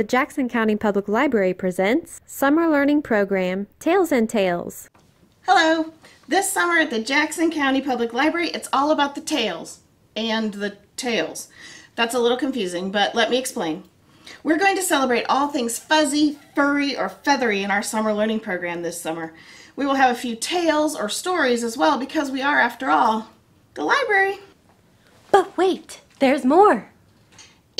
The Jackson County Public Library presents Summer Learning Program Tails and Tales. Hello! This summer at the Jackson County Public Library, it's all about the tails and the tales. That's a little confusing, but let me explain. We're going to celebrate all things fuzzy, furry, or feathery in our summer learning program this summer. We will have a few tales or stories as well because we are, after all, the library. But wait, there's more.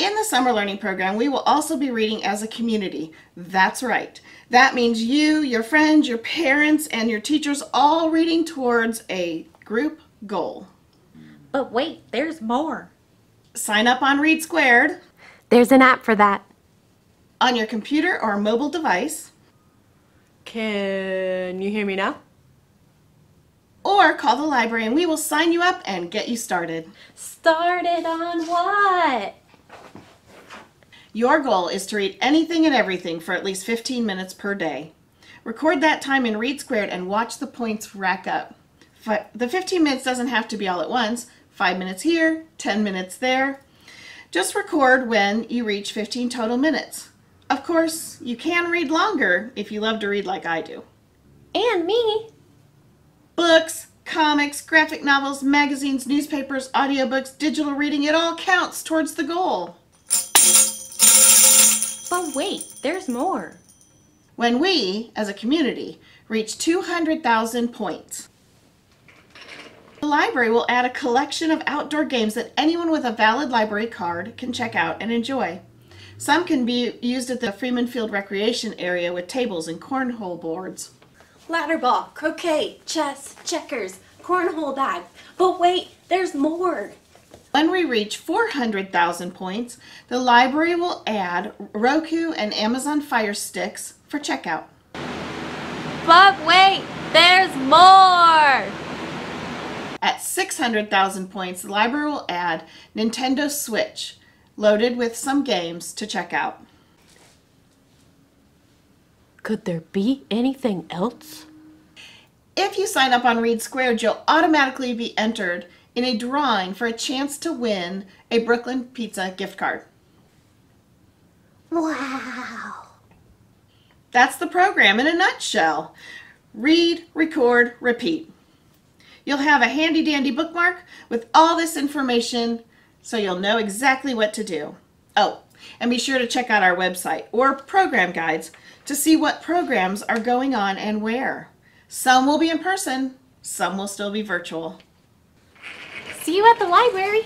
In the summer learning program, we will also be reading as a community. That's right. That means you, your friends, your parents, and your teachers all reading towards a group goal. But wait, there's more. Sign up on Read Squared There's an app for that. on your computer or mobile device, Can you hear me now? or call the library and we will sign you up and get you started. Started on what? Your goal is to read anything and everything for at least 15 minutes per day. Record that time in Read Squared and watch the points rack up. The 15 minutes doesn't have to be all at once. 5 minutes here, 10 minutes there. Just record when you reach 15 total minutes. Of course, you can read longer if you love to read like I do. And me. Books, comics, graphic novels, magazines, newspapers, audiobooks, digital reading, it all counts towards the goal. But wait, there's more. when we, as a community, reach 200,000 points. The library will add a collection of outdoor games that anyone with a valid library card can check out and enjoy. Some can be used at the Freeman Field Recreation area with tables and cornhole boards. Ladder ball, croquet, chess, checkers, cornhole bag. But wait, there's more. When we reach 400,000 points, the library will add Roku and Amazon Fire Sticks for checkout. But wait, there's more. At 600,000 points, the library will add Nintendo Switch, loaded with some games to check out. Could there be anything else? If you sign up on Read Squared, you'll automatically be entered in a drawing for a chance to win a Brooklyn Pizza gift card. Wow. That's the program in a nutshell. Read, record, repeat. You'll have a handy dandy bookmark with all this information so you'll know exactly what to do. Oh, and be sure to check out our website or program guides to see what programs are going on and where. Some will be in person, some will still be virtual. See you at the library.